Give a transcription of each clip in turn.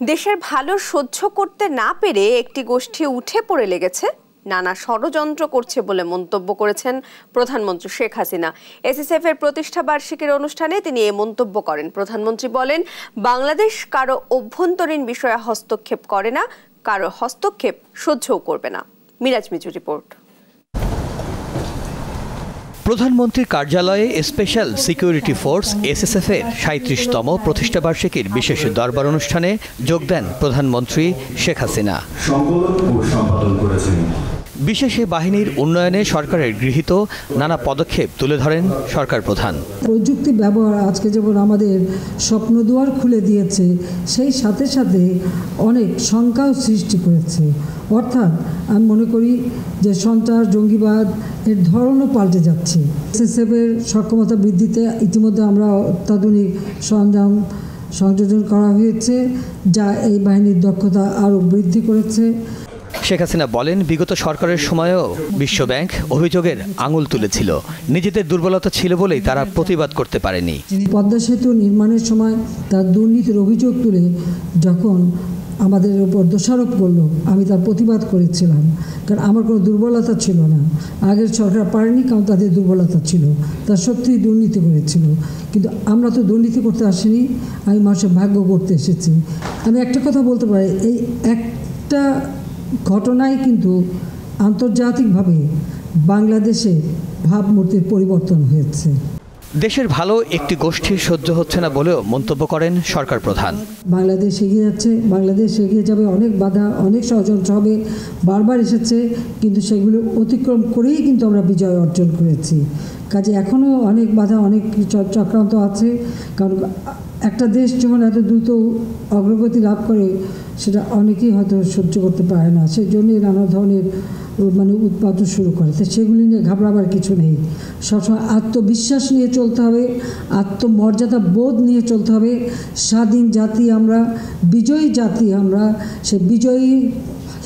দেশের ভালো সহ্য করতে না পেরে একটি গোষ্ঠী উঠে পড়ে লেগেছে। নানা ষড়যন্ত্র করছে বলে মন্তব্য করেছেন প্রধানমন্ত্রী শেখ হাসিনা। এসএসএফ এর প্রতিষ্ঠা বার্ষিকীর অনুষ্ঠানে তিনি এ মন্তব্য করেন। প্রধানমন্ত্রী বলেন, বাংলাদেশ কারও অভ্যন্তরীণ বিষয়ে হস্তক্ষেপ করে না, কারও হস্তক্ষেপ সহ্যও করবে না। মিরাজ মিজু রিপোর্ট। প্রধানমন্ত্রীর কার্যালয়ে স্পেশাল সিকিউরিটি ফোর্স এসএসএফ এর সাঁত্রিশতম প্রতিষ্ঠাবার্ষিকীর বিশেষ দরবার অনুষ্ঠানে যোগ দেন প্রধানমন্ত্রী শেখ হাসিনা। সম্পাদন করেছেন বিশেষ এ বাহিনীর উন্নয়নে সরকারের গৃহীত নানা পদক্ষেপ তুলে ধরেন সরকার প্রধান। প্রযুক্তি ব্যবহার আজকে যেমন আমাদের স্বপ্ন দুয়ার খুলে দিয়েছে, সেই সাথে সাথে অনেক শঙ্কাও সৃষ্টি করেছে। অর্থাৎ আমি মনে করি যে সন্ত্রাস, জঙ্গিবাদ এর ধরনও পাল্টে যাচ্ছে। এসএসএফের সক্ষমতা বৃদ্ধিতে ইতিমধ্যে আমরা অত্যাধুনিক সরঞ্জাম সংযোজন করা হয়েছে, যা এই বাহিনীর দক্ষতা আরও বৃদ্ধি করেছে। শেখ হাসিনা বলেন, বিগত সরকারের সময়েও বিশ্বব্যাংক অভিযোগের আঙুল তুলেছিল। নিজেদের দুর্বলতা ছিল বলেই তারা প্রতিবাদ করতে পারেনি। পদ্মা সেতু নির্মাণের সময় তার দুর্নীতির অভিযোগ তুলে যখন আমাদের উপর দোষারোপ করল, আমি তার প্রতিবাদ করেছিলাম। কারণ আমার কোনো দুর্বলতা ছিল না। আগের সরকার পারেনি, কারণ তাদের দুর্বলতা ছিল। তার সত্যিই দুর্নীতি করেছিল। কিন্তু আমরা তো দুর্নীতি করতে আসিনি, আমি মানুষের ভাগ্য করতে এসেছি। আমি একটা কথা বলতে পারি, এই একটা ঘটনায় কিন্তু আন্তর্জাতিকভাবে বাংলাদেশে ভাবমূর্তির পরিবর্তন হয়েছে। দেশের ভালো একটি গোষ্ঠী সহ্য হচ্ছে না বলেও মন্তব্য করেন সরকার প্রধান। বাংলাদেশ এগিয়ে যাচ্ছে বাংলাদেশ এগিয়ে যাবে অনেক বাধা অনেক ষড়যন্ত্র হবে বারবার এসেছে কিন্তু সেগুলো অতিক্রম করেই কিন্তু আমরা বিজয় অর্জন করেছি। কাজে এখনও অনেক বাধা অনেক চক্রান্ত আছে কারণ একটা দেশ যখন এত দ্রুত অগ্রগতি লাভ করে, সেটা অনেকেই হয়তো সহ্য করতে পারে না। সেই জন্যই নানা ধরনের মানে উৎপাদন শুরু করে। তো সেগুলি নিয়ে ঘাবড়াবার কিছু নেই। সবসময় আত্মবিশ্বাস নিয়ে চলতে হবে, আত্মমর্যাদা বোধ নিয়ে চলতে হবে। স্বাধীন জাতি আমরা, বিজয়ী জাতি আমরা, সে বিজয়ী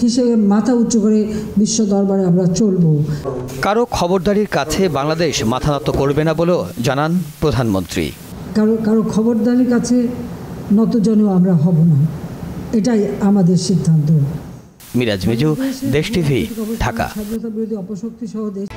হিসেবে মাথা উঁচু করে বিশ্ব দরবারে আমরা চলবো। কারও খবরদারির কাছে বাংলাদেশ মাথা নত করবে না বলেও জানান প্রধানমন্ত্রী। কারও কারও খবরদারির কাছে নতজনেও আমরা হব না। এটাই আমাদের সিদ্ধান্ত। মিরাজ মিজু দেশ টিভি ঢাকা। অপশক্তি সহ দেশ